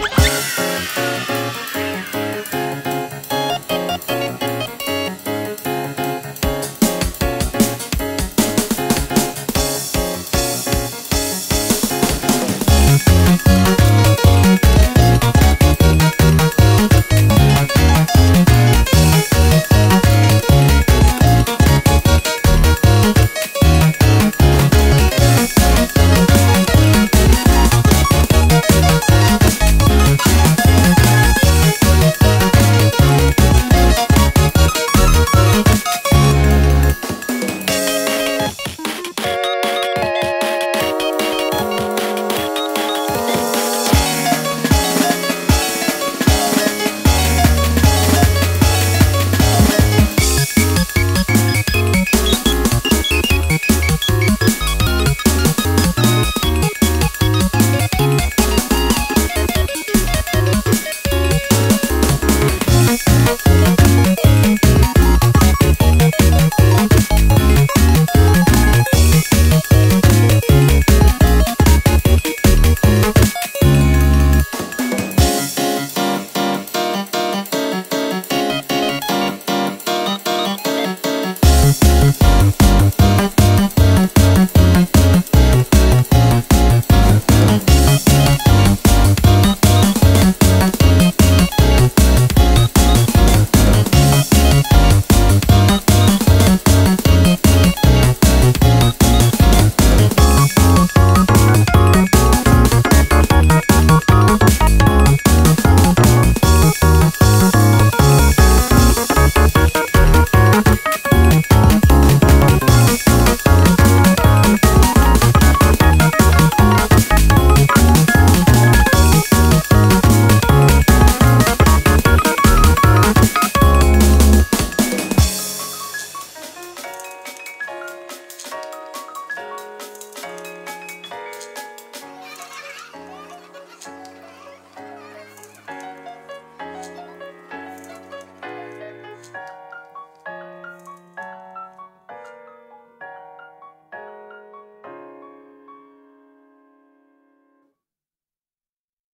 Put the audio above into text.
Bye.